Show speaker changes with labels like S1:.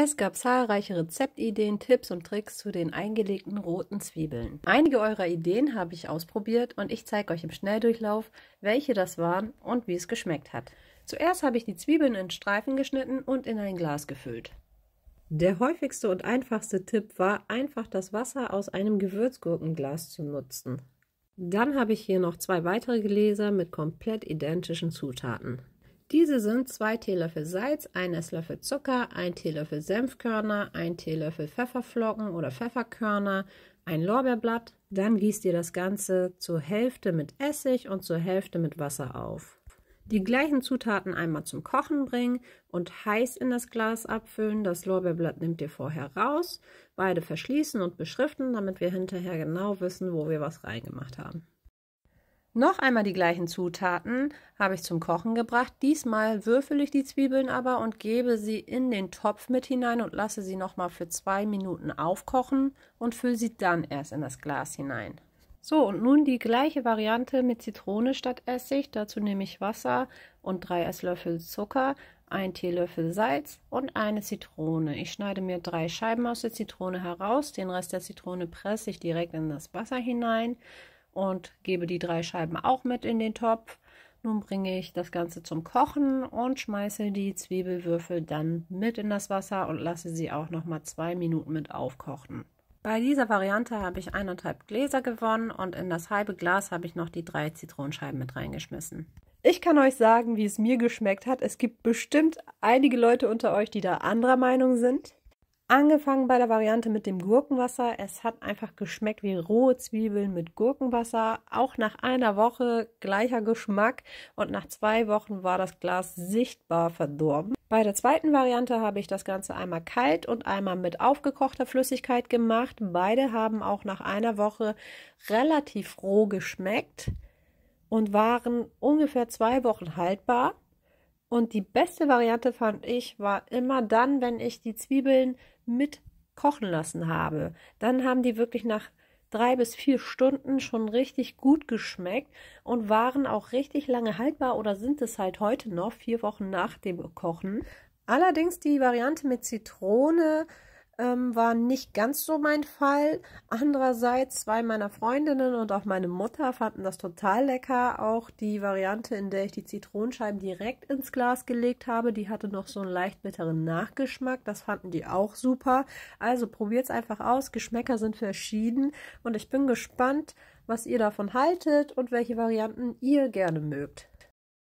S1: Es gab zahlreiche Rezeptideen, Tipps und Tricks zu den eingelegten roten Zwiebeln. Einige eurer Ideen habe ich ausprobiert und ich zeige euch im Schnelldurchlauf, welche das waren und wie es geschmeckt hat. Zuerst habe ich die Zwiebeln in Streifen geschnitten und in ein Glas gefüllt. Der häufigste und einfachste Tipp war, einfach das Wasser aus einem Gewürzgurkenglas zu nutzen. Dann habe ich hier noch zwei weitere Gläser mit komplett identischen Zutaten. Diese sind 2 Teelöffel Salz, 1 Esslöffel Zucker, 1 Teelöffel Senfkörner, 1 Teelöffel Pfefferflocken oder Pfefferkörner, ein Lorbeerblatt. Dann gießt ihr das Ganze zur Hälfte mit Essig und zur Hälfte mit Wasser auf. Die gleichen Zutaten einmal zum Kochen bringen und heiß in das Glas abfüllen. Das Lorbeerblatt nehmt ihr vorher raus. Beide verschließen und beschriften, damit wir hinterher genau wissen, wo wir was reingemacht haben. Noch einmal die gleichen Zutaten habe ich zum Kochen gebracht. Diesmal würfel ich die Zwiebeln aber und gebe sie in den Topf mit hinein und lasse sie nochmal für zwei Minuten aufkochen und fülle sie dann erst in das Glas hinein. So, und nun die gleiche Variante mit Zitrone statt Essig. Dazu nehme ich Wasser und drei Esslöffel Zucker, ein Teelöffel Salz und eine Zitrone. Ich schneide mir drei Scheiben aus der Zitrone heraus. Den Rest der Zitrone presse ich direkt in das Wasser hinein und gebe die drei Scheiben auch mit in den Topf. Nun bringe ich das Ganze zum Kochen und schmeiße die Zwiebelwürfel dann mit in das Wasser und lasse sie auch noch mal zwei Minuten mit aufkochen. Bei dieser Variante habe ich eineinhalb Gläser gewonnen und in das halbe Glas habe ich noch die drei Zitronenscheiben mit reingeschmissen. Ich kann euch sagen, wie es mir geschmeckt hat. Es gibt bestimmt einige Leute unter euch, die da anderer Meinung sind. Angefangen bei der Variante mit dem Gurkenwasser. Es hat einfach geschmeckt wie rohe Zwiebeln mit Gurkenwasser. Auch nach einer Woche gleicher Geschmack und nach zwei Wochen war das Glas sichtbar verdorben. Bei der zweiten Variante habe ich das Ganze einmal kalt und einmal mit aufgekochter Flüssigkeit gemacht. Beide haben auch nach einer Woche relativ roh geschmeckt und waren ungefähr zwei Wochen haltbar. Und die beste Variante fand ich war immer dann, wenn ich die Zwiebeln mit kochen lassen habe. Dann haben die wirklich nach drei bis vier Stunden schon richtig gut geschmeckt und waren auch richtig lange haltbar oder sind es halt heute noch, vier Wochen nach dem Kochen. Allerdings die Variante mit Zitrone ähm, war nicht ganz so mein Fall. Andererseits, zwei meiner Freundinnen und auch meine Mutter fanden das total lecker. Auch die Variante, in der ich die Zitronenscheiben direkt ins Glas gelegt habe, die hatte noch so einen leicht bitteren Nachgeschmack. Das fanden die auch super. Also probiert es einfach aus. Geschmäcker sind verschieden und ich bin gespannt, was ihr davon haltet und welche Varianten ihr gerne mögt.